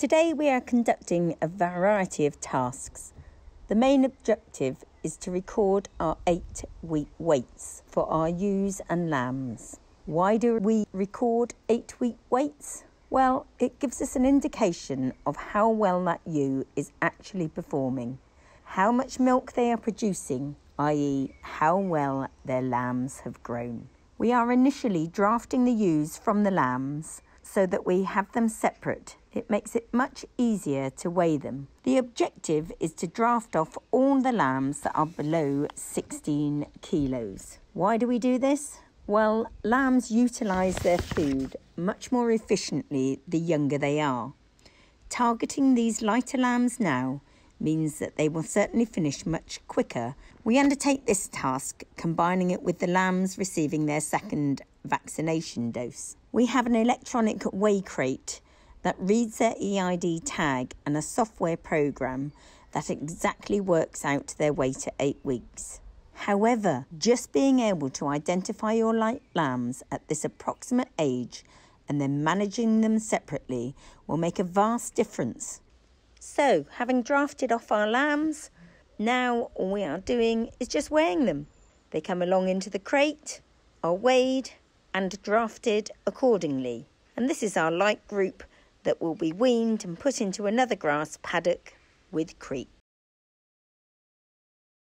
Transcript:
Today we are conducting a variety of tasks. The main objective is to record our eight week weights for our ewes and lambs. Why do we record eight week weights? Well, it gives us an indication of how well that ewe is actually performing, how much milk they are producing, i.e., how well their lambs have grown. We are initially drafting the ewes from the lambs so that we have them separate. It makes it much easier to weigh them. The objective is to draft off all the lambs that are below 16 kilos. Why do we do this? Well, lambs utilise their food much more efficiently the younger they are. Targeting these lighter lambs now means that they will certainly finish much quicker. We undertake this task combining it with the lambs receiving their second vaccination dose. We have an electronic weigh crate that reads their EID tag and a software program that exactly works out their weight at eight weeks. However, just being able to identify your light lambs at this approximate age and then managing them separately will make a vast difference. So, having drafted off our lambs, now all we are doing is just weighing them. They come along into the crate, are weighed and drafted accordingly. And this is our light group that will be weaned and put into another grass paddock with creep.